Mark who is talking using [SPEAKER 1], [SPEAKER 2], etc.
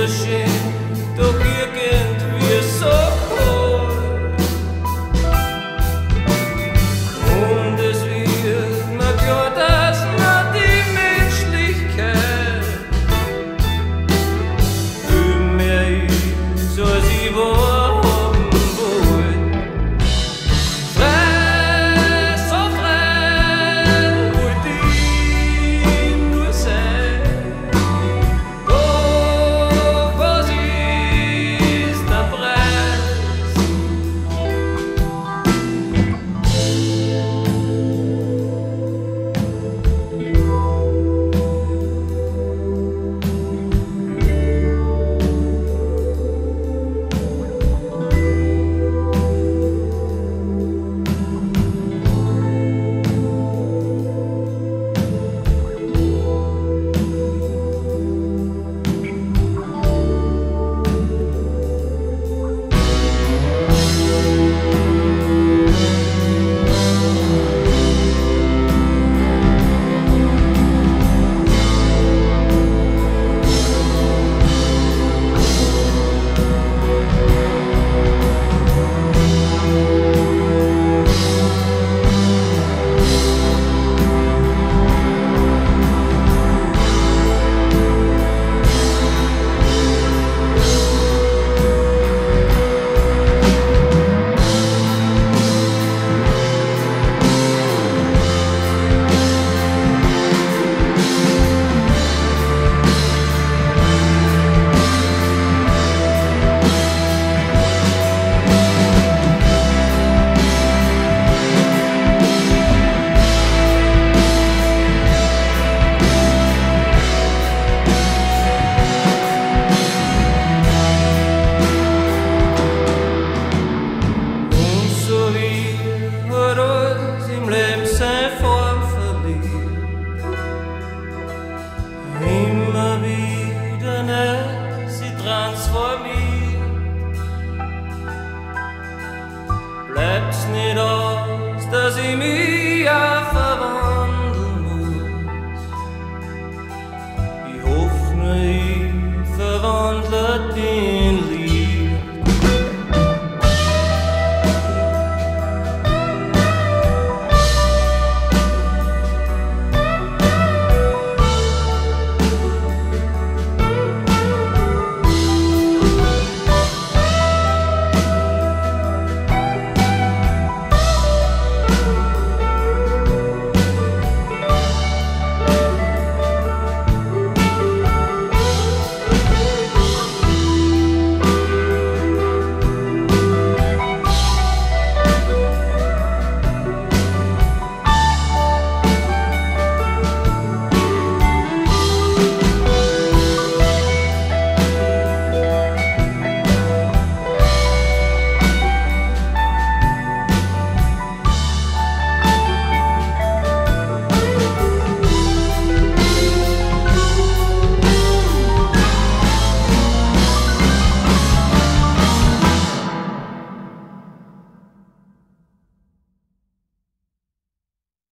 [SPEAKER 1] the ship,